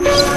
you